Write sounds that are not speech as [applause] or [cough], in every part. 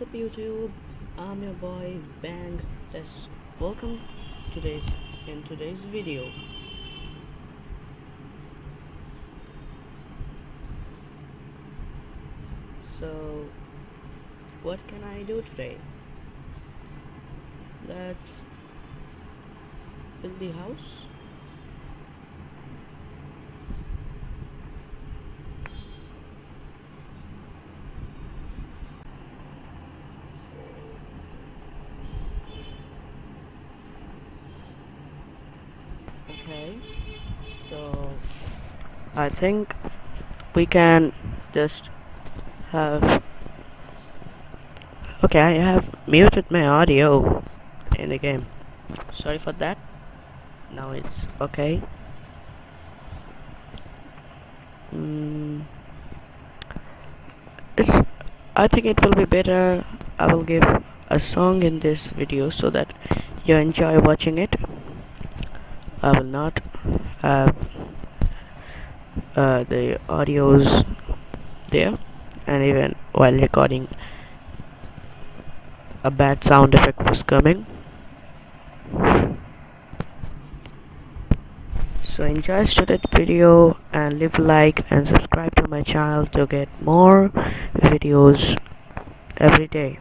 What's up YouTube? I'm your boy Bang. Let's welcome today's in today's video. So what can I do today? Let's build the house. Okay, so I think we can just have. Okay, I have muted my audio in the game. Sorry for that. Now it's okay. Mm, it's. I think it will be better. I will give a song in this video so that you enjoy watching it. I will not have uh, the audios there. And even while recording a bad sound effect was coming. So enjoy today's video and leave a like and subscribe to my channel to get more videos every day.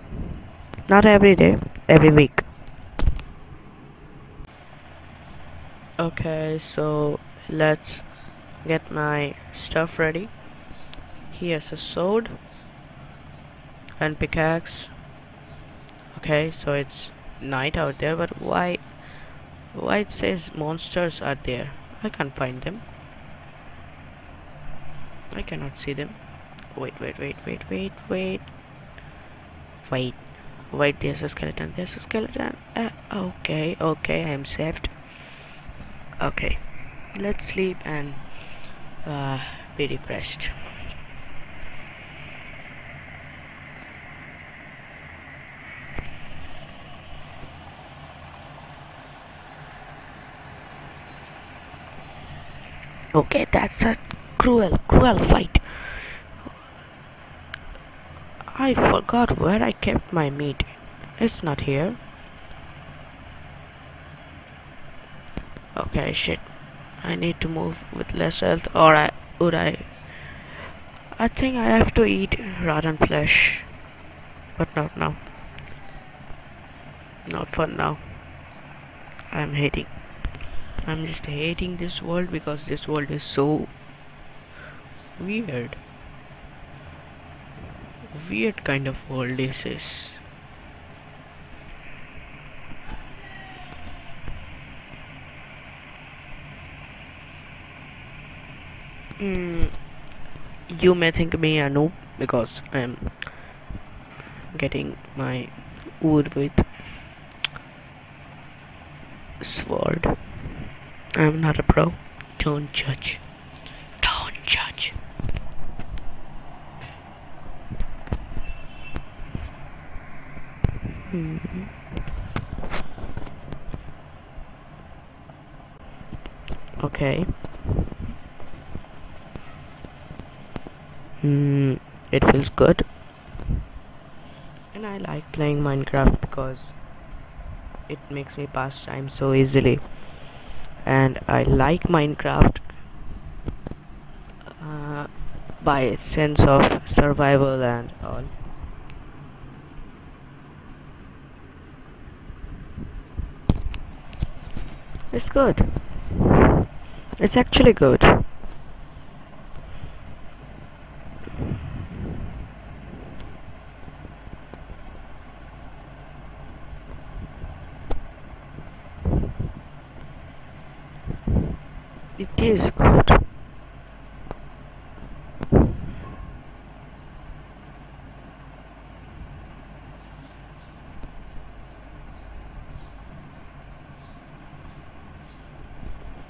Not every day every week okay so let's get my stuff ready. Here's a sword and pickaxe. Okay so it's night out there but why why it says monsters are there? I can't find them. I cannot see them. Wait wait wait wait wait wait. Wait. Wait there's a skeleton there's a skeleton. Uh, okay okay I'm saved okay. Let's sleep and uh, be refreshed. Okay that's a cruel cruel fight. I forgot where I kept my meat. It's not here okay shit. I need to move with less health or I would I? I think I have to eat rotten flesh. But not now. Not for now. I'm hating. I'm just hating this world because this world is so weird. Weird kind of world this is Mm, you may think me a noob because I'm getting my wood with sword. I'm not a pro. Don't judge. Don't judge. Hmm. Okay. Hmm. It feels good. And I like playing Minecraft because it makes me pass time so easily and I like Minecraft uh, by its sense of survival and all. It's good. It's actually good. It is good.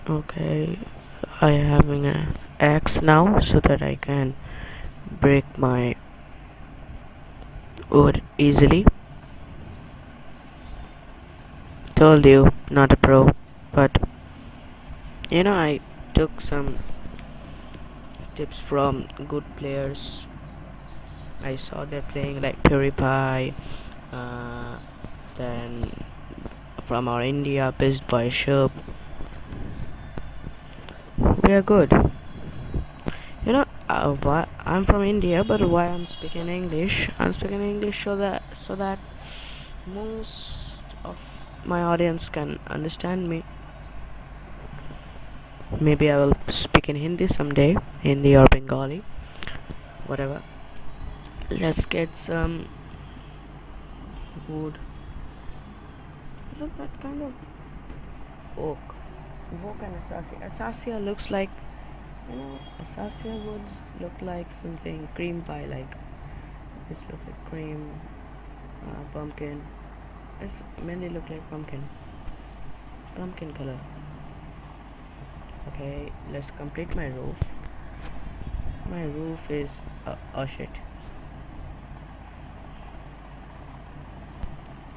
Okay, I having an axe now so that I can break my wood easily. Told you, not a pro, but you know I took some tips from good players I saw they're playing like PewDiePie, uh, then from our India, Pissed by Shub. We are good. You know, uh, why I'm from India, but why I'm speaking English? I'm speaking English so that so that most of my audience can understand me. Maybe I will speak in Hindi someday, Hindi or Bengali, whatever. Let's get some wood. Isn't that kind of oak? Oak and acacia. Acacia looks like, you know, woods look like something cream pie like. This looks like cream, uh, pumpkin. It's mainly look like pumpkin. Pumpkin color okay let's complete my roof my roof is uh, oh shit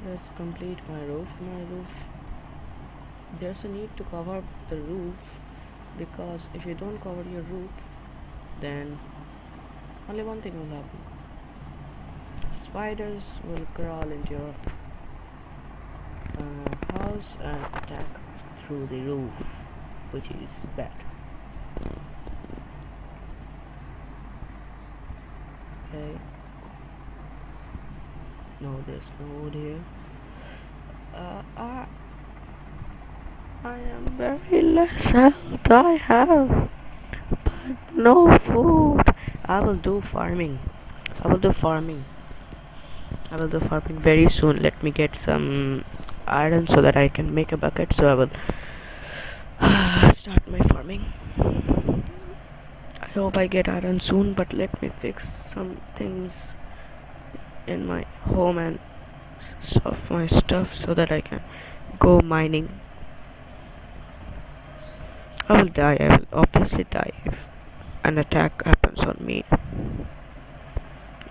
let's complete my roof my roof there's a need to cover the roof because if you don't cover your roof then only one thing will happen. Spiders will crawl into your uh, house and attack through the roof which is bad. Okay. No there's no wood here. Uh, I am very less health. I have but no food. I will do farming. I will do farming. I will do farming very soon. Let me get some iron so that I can make a bucket. So I will [sighs] start my farming. I hope I get iron soon but let me fix some things in my home and stuff my stuff so that I can go mining I will die I will obviously die if an attack happens on me.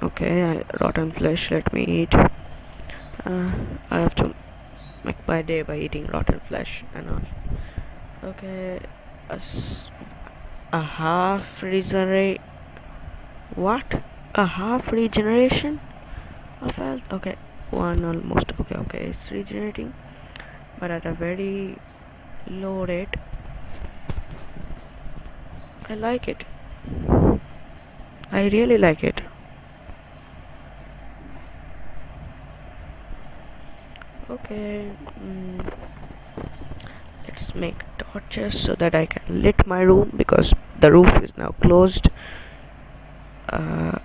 Okay I, rotten flesh let me eat. Uh, I have to make my day by eating rotten flesh and all. Okay a, half regenerate what? A half regeneration of health? Okay one almost okay okay it's regenerating but at a very low rate I like it. I really like it. Okay mm let's make torches so that I can lit my room because the roof is now closed. Uh,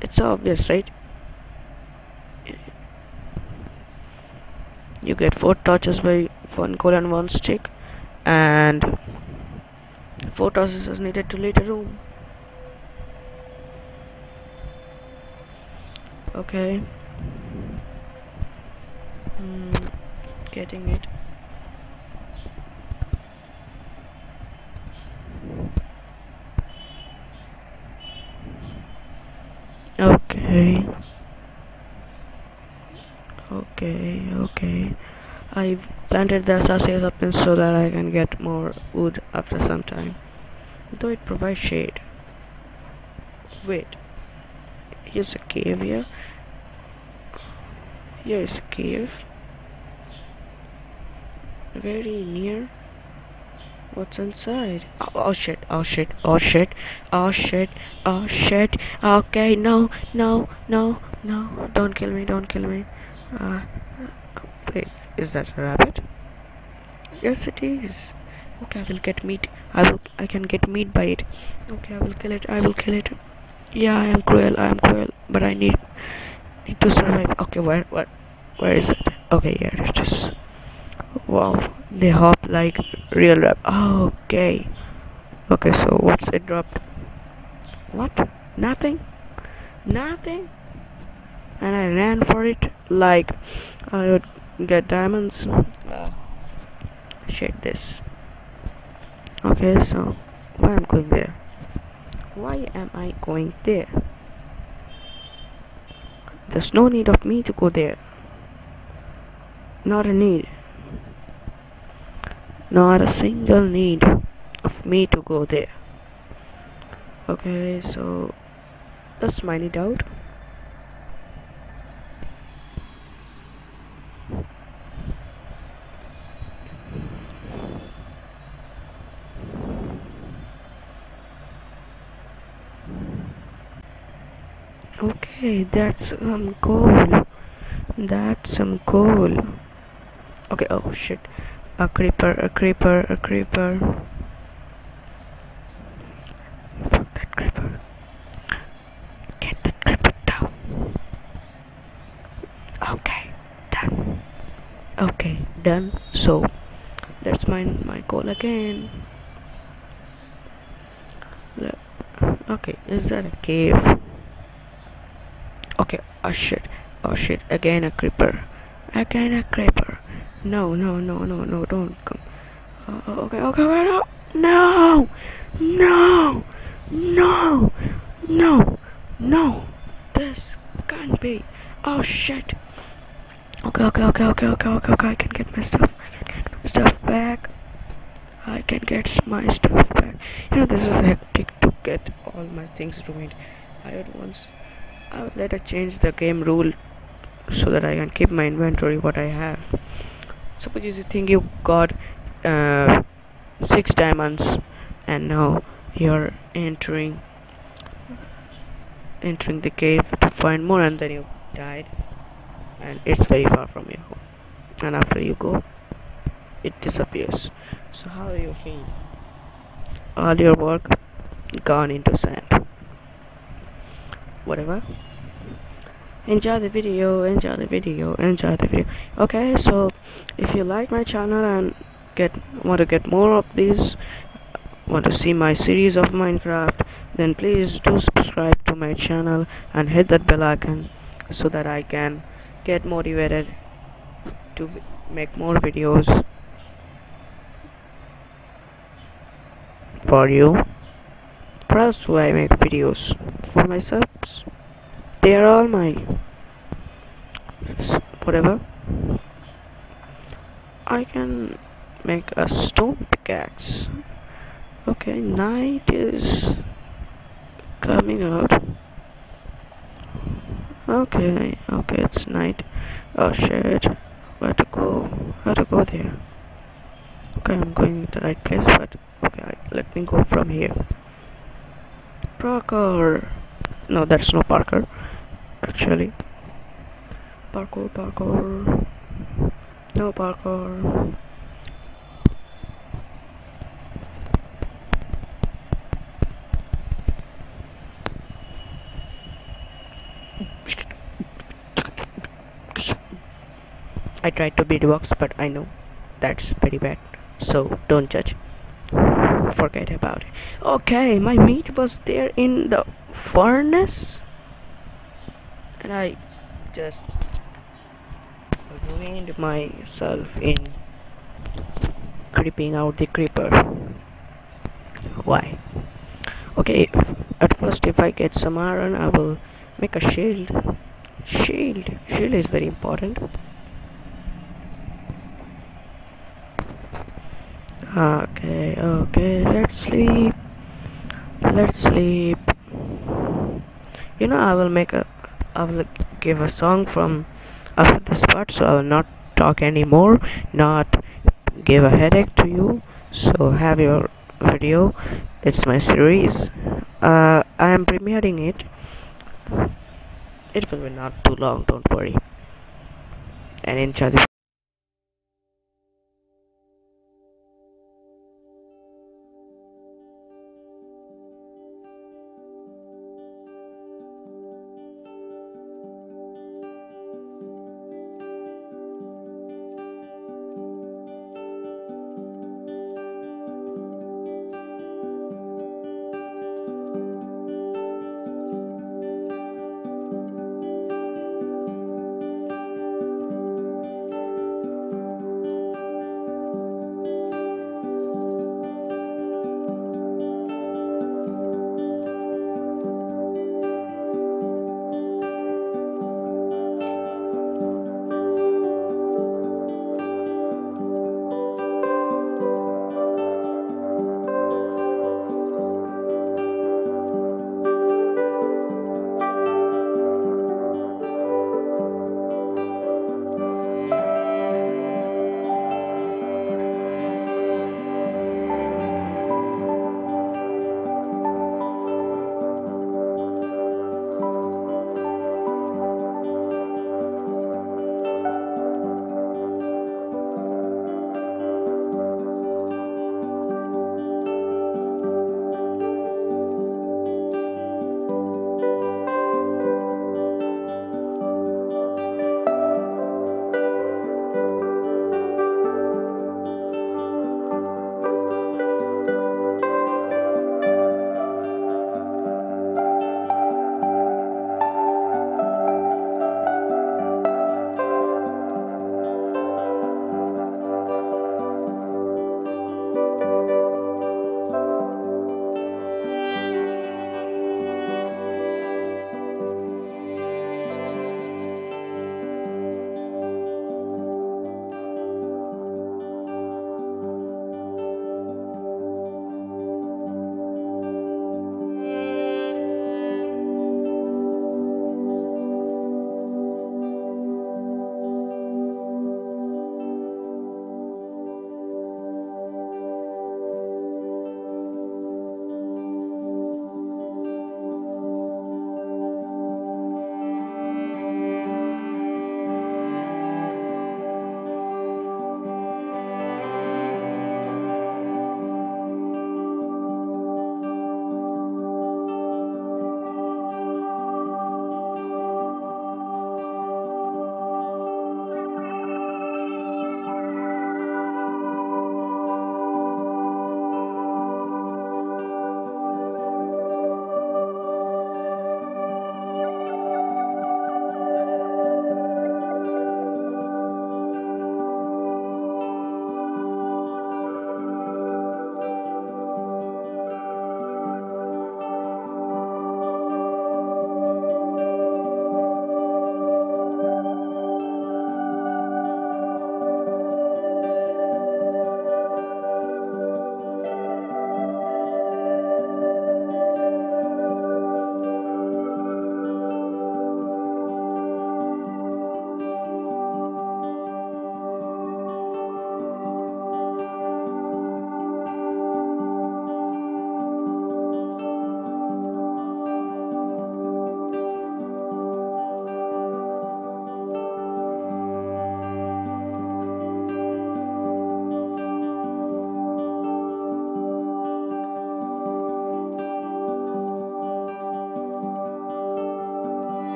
it's obvious right? You get four torches by one coal and one stick and torches is needed to lit a room. Okay. Mm, getting it. Okay. Okay okay. I planted the acacias up in so that I can get more wood after some time though it provides shade wait here's a cave here here is a cave very near What's inside? Oh, oh, shit, oh shit, oh shit, oh shit, oh shit. Okay, no, no, no, no. Don't kill me, don't kill me. Uh, wait, is that a rabbit? Yes, it is. Okay, I will get meat. I will, I can get meat by it. Okay, I will kill it, I will kill it. Yeah, I am cruel, I am cruel, but I need, need to survive. Okay, where, where, where is it? Okay, yeah, it's just, wow. They hop like real rap. Okay. Okay so what's it dropped? What? Nothing? Nothing? And I ran for it like I would get diamonds. Uh, shit this okay so why am I'm going there? Why am I going there? There's no need of me to go there. Not a need. Not a single need of me to go there. Okay so That's my doubt. Okay, that's some coal. That's some coal. Okay, oh shit. A creeper, a creeper, a creeper. Fuck that creeper. Get that creeper down. Okay, done. Okay, done. So, let's mine my coal again. Okay, is that a cave? Okay, oh shit, oh shit, again a creeper. Again a creeper. No, no, no, no, no, don't come. Uh, okay, okay, wait, no, no, no, no, no, no, this can't be. Oh shit. Okay, okay, okay, okay, okay, okay, okay, I can get my stuff, I can get my stuff back. I can get my stuff back. You know, this is hectic to get all my things ruined. I at once, I will later change the game rule so that I can keep my inventory what I have. Suppose you think you got uh, six diamonds and now you're entering entering the cave to find more and then you died and it's very far from your home. And after you go it disappears. So how do you feel? All your work gone into sand whatever. Enjoy the video enjoy the video enjoy the video. Okay so if you like my channel and get want to get more of these want to see my series of minecraft then please do subscribe to my channel and hit that bell icon so that i can get motivated to make more videos for you else do i make videos for my subs they are all my whatever. I can make a stone pickaxe okay night is coming out okay okay it's night. Oh shit. Where to go? Where to go there? Okay I'm going to the right place but okay let me go from here Parker no that's no Parker actually. Parkour parkour no parkour I tried to beatbox but I know that's pretty bad so don't judge forget about it. Okay my meat was there in the furnace. And I just ruined myself in creeping out the creeper. Why? Okay at first if I get some iron I will make a shield. Shield? Shield is very important okay okay let's sleep. Let's sleep. You know I will make a I will give a song from after this part so I will not talk anymore not give a headache to you. So have your video. It's my series. Uh, I am premiering it. It will be not too long don't worry. And enjoy the